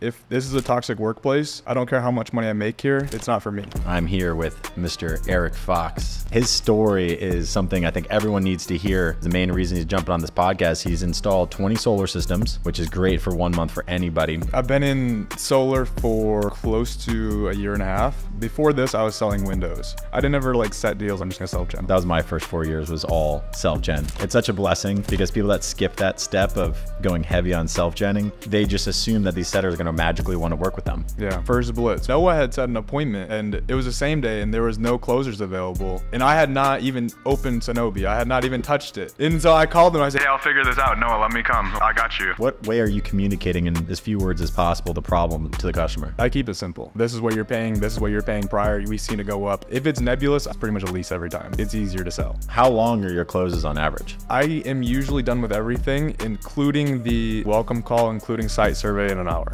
If this is a toxic workplace, I don't care how much money I make here, it's not for me. I'm here with Mr. Eric Fox. His story is something I think everyone needs to hear. The main reason he's jumping on this podcast, he's installed 20 solar systems, which is great for one month for anybody. I've been in solar for close to a year and a half. Before this, I was selling windows. I didn't ever like set deals. I'm just gonna self-gen. That was my first four years was all self-gen. It's such a blessing because people that skip that step of going heavy on self-genning, they just assume that these setters are gonna magically want to work with them. Yeah, first blitz. Noah had set an appointment and it was the same day and there was no closers available. And I had not even opened Sonobi. I had not even touched it. And so I called him. I said, hey, I'll figure this out. Noah, let me come. I got you. What way are you communicating in as few words as possible the problem to the customer? I keep it simple. This is what you're paying. This is what you're paying prior. We've seen it go up. If it's nebulous, it's pretty much a lease every time. It's easier to sell. How long are your closes on average? I am usually done with everything, including the welcome call, including site survey in an hour.